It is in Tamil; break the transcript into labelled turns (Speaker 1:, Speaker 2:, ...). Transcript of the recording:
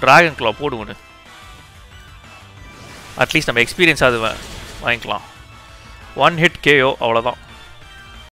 Speaker 1: ட்ராகன் க்ளா போடுவோன்னு. அட்லீஸ்ட் நம்ம எக்ஸ்பீரியன்ஸ் அது வாங்கிக்கலாம். ஒன் ஹிட் கேஓ அவ்வளோதான்